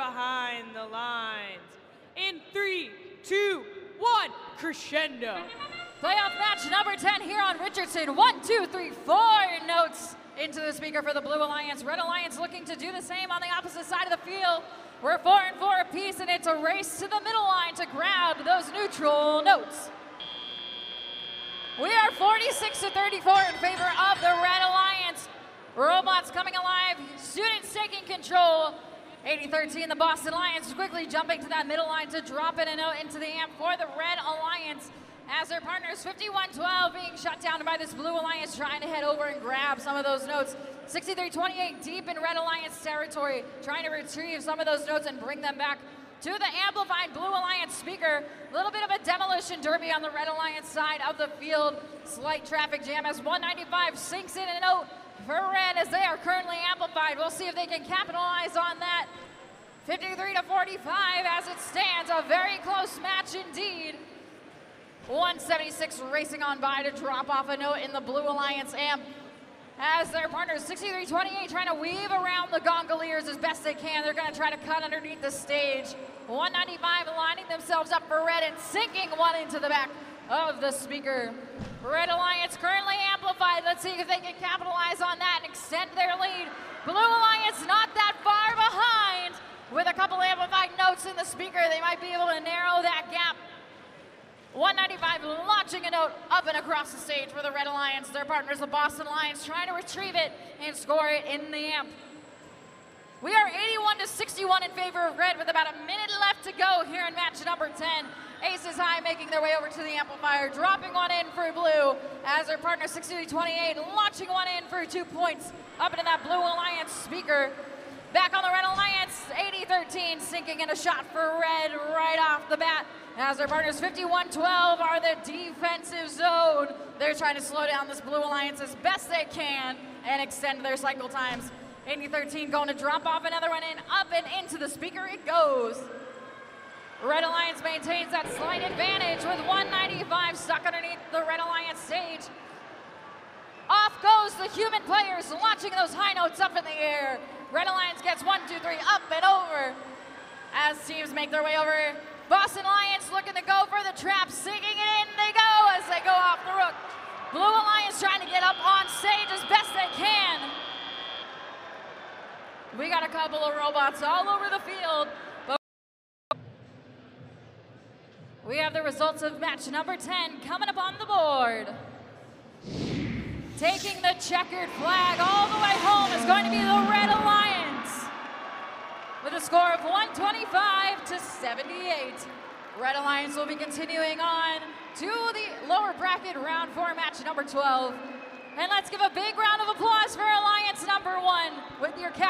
behind the lines. In three, two, one, crescendo. Playoff match number 10 here on Richardson. One, two, three, four notes into the speaker for the Blue Alliance. Red Alliance looking to do the same on the opposite side of the field. We're four and four apiece, and it's a race to the middle line to grab those neutral notes. We are 46 to 34 in favor of the Red Alliance. Robots coming alive, students taking control. 80-13, the Boston Lions quickly jumping to that middle line to drop it a note into the amp for the Red Alliance as their partners 51-12 being shut down by this Blue Alliance trying to head over and grab some of those notes. 63-28 deep in Red Alliance territory, trying to retrieve some of those notes and bring them back to the amplified Blue Alliance speaker. A little bit of a demolition derby on the Red Alliance side of the field. Slight traffic jam as 195 sinks in a note for Red as they are currently amplified. We'll see if they can capitalize on that. 53 to 45 as it stands. A very close match indeed. 176 racing on by to drop off a note in the Blue Alliance amp as their partners 63-28 trying to weave around the Gongoliers as best they can. They're going to try to cut underneath the stage. 195 lining themselves up for red and sinking one into the back of the speaker. Red Alliance currently amplified. Let's see if they can capitalize on that and extend their lead. Blue Alliance not that far behind. With a couple amplified notes in the speaker, they might be able to narrow that gap 195 launching a note up and across the stage for the Red Alliance. Their partners, the Boston Lions, trying to retrieve it and score it in the amp. We are 81 to 61 in favor of Red with about a minute left to go here in match number 10. Aces High making their way over to the amplifier, dropping one in for Blue as their partner 60-28 launching one in for two points up into that Blue Alliance speaker. Back on the Red Alliance, 80-13, sinking in a shot for Red right off the bat. As their partners 51-12 are the defensive zone. They're trying to slow down this Blue Alliance as best they can and extend their cycle times. 80-13 going to drop off another one in, up and into the speaker it goes. Red Alliance maintains that slight advantage with 195 stuck underneath the Red Alliance stage. Off goes the human players, launching those high notes up in the air. Red Alliance gets one, two, three, up and over. As teams make their way over, Boston Alliance looking to go for the trap, sinking it in they go as they go off the rook. Blue Alliance trying to get up on stage as best they can. We got a couple of robots all over the field. But we have the results of match number 10 coming up on the board. Taking the checkered flag all the way home is going to be the Red Alliance with a score of 125 to 78. Red Alliance will be continuing on to the lower bracket round four match number 12. And let's give a big round of applause for Alliance number one with your cap.